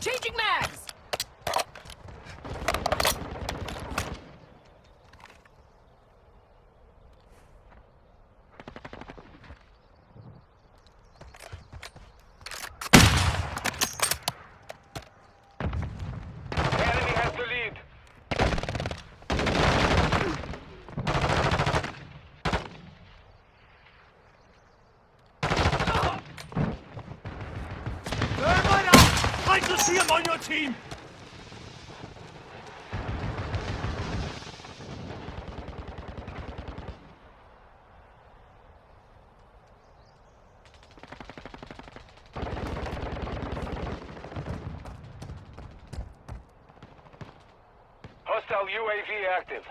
Changing mag! see him on your team! Hostile UAV active.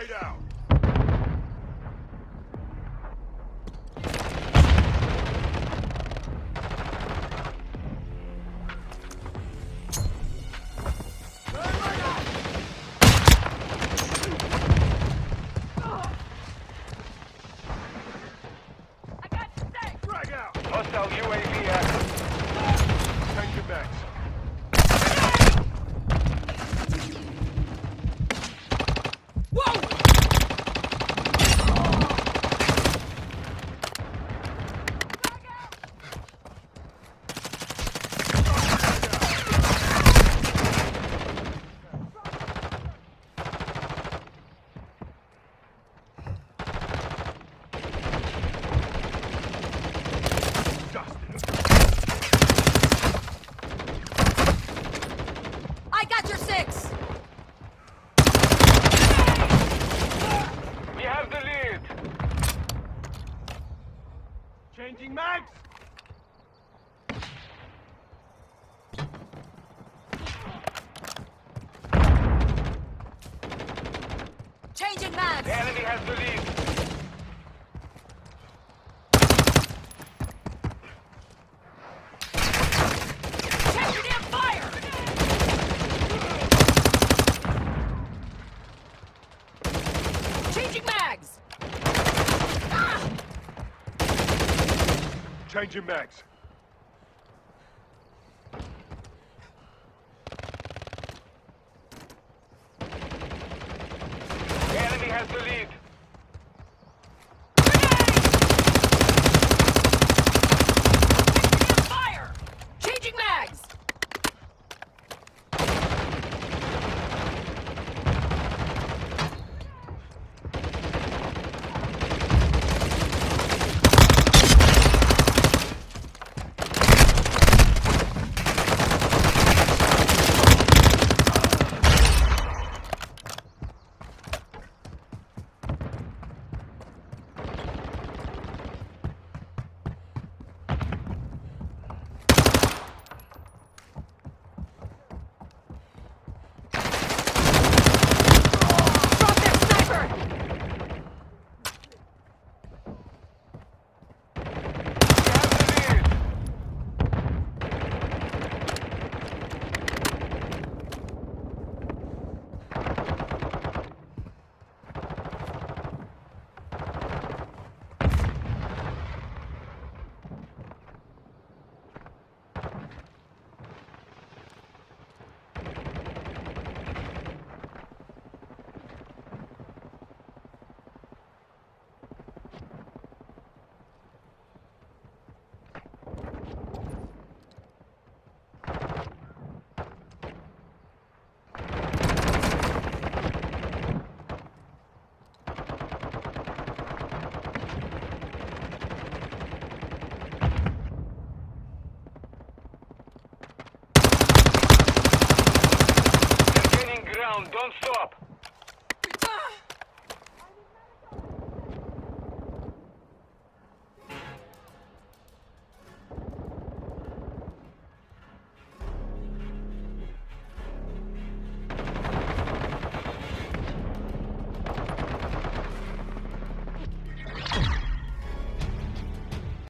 Straight out. Hostile UAV active. Take your backs. Changing mags! Changing mags! The enemy has the lead. Check your damn fire! Changing mags! Ah! Changing mags.